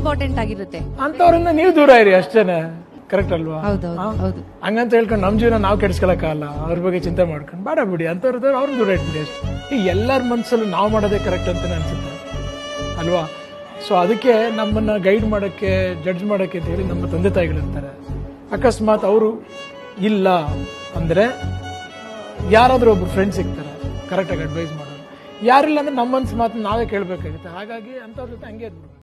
Important ಆಗಿರುತ್ತೆ. ಅಂತವ್ರಿಂದ ನೀವು ದೂರ ಇರಿ ಅಷ್ಟೇನೆ. ಕರೆಕ್ಟ್ ಅಲ್ವಾ? ಹೌದು ಹಂಗಂತ ಹೇಳ್ಕೊಂಡು ನಮ್ಮ ಜೀವನ ನಾವು ಕೆಡಿಸ್ಕೊಳಕ್ಕಾಗಲ್ಲ ಅವ್ರ ಬಗ್ಗೆ ಚಿಂತೆ ಮಾಡ್ಕೊಂಡು ಬೇಡ ಬಿಡಿ. ಅಂತವ್ರದ್ದು ಅವ್ರನ್ನ ದೂರ ಇಟ್ಬಿಡಿ ಅಷ್ಟೇ. ಈ ಎಲ್ಲರ ಮನಸ್ಸಲ್ಲೂ ನಾವು ಮಾಡೋದೇ ಕರೆಕ್ಟ್ ಅಂತಾನೆ ಅನ್ಸುತ್ತೆ. ಅಲ್ವಾ? ಸೊ ಅದಕ್ಕೆ ನಮ್ಮನ್ನ ಗೈಡ್ ಮಾಡೋಕ್ಕೆ ಜಡ್ಜ್ ಮಾಡೋಕ್ಕೆ ಅಂತ ಹೇಳಿ ನಮ್ಮ ತಂದೆ ತಾಯಿಗಳಿರ್ತಾರೆ ಅಕಸ್ಮಾತ್ ಅವರು ಇಲ್ಲ ಅಂದ್ರೆ ಯಾರಾದರೂ ಒಬ್ರು ಫ್ರೆಂಡ್ ಸಿಗ್ತಾರೆ. ಕರೆಕ್ಟಾಗಿ ಅಡ್ವೈಸ್ ಮಾಡೋರು. ಯಾರಿಲ್ಲ ಅಂದ್ರೆ ನಮ್ಮ ಮನ್ಸು ಮಾತು ನಾವೇ ಕೇಳಬೇಕಾಗುತ್ತೆ. ಹಾಗಾಗಿ ಅಂಥವ್ರ ಜೊತೆ ಹಂಗೆ